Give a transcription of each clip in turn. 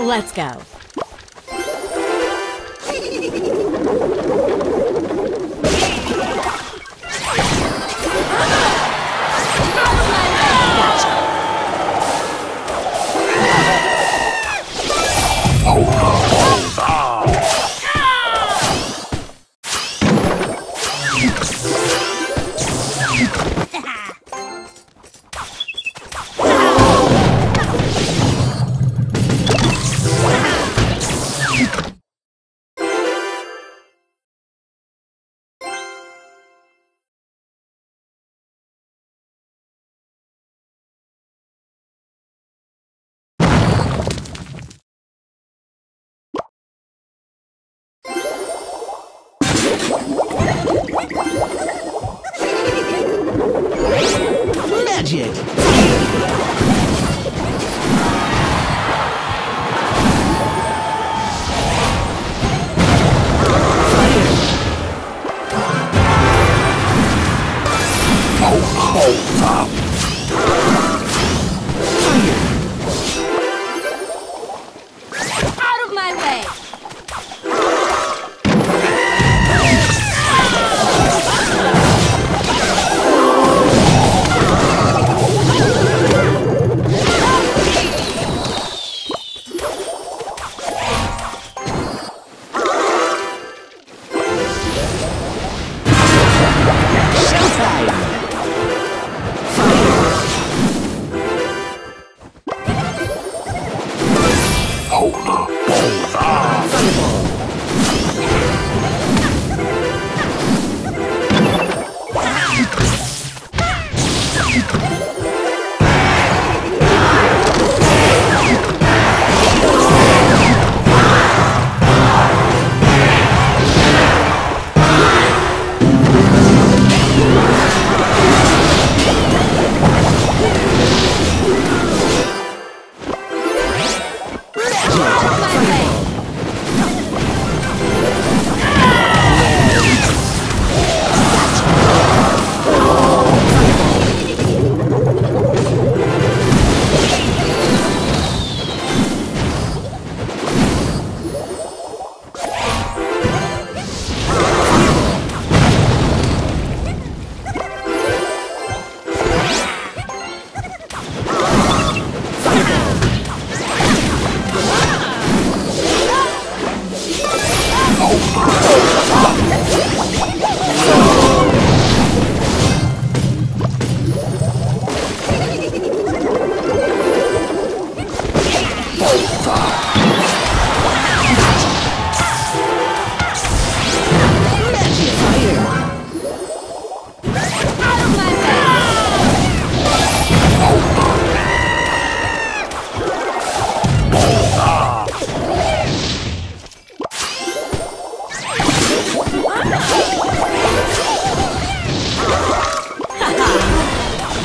Let's go. Oh.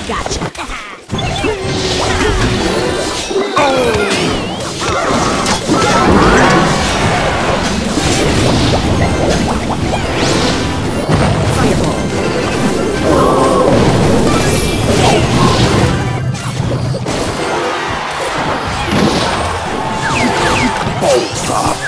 Gotcha. Fireball. Bolt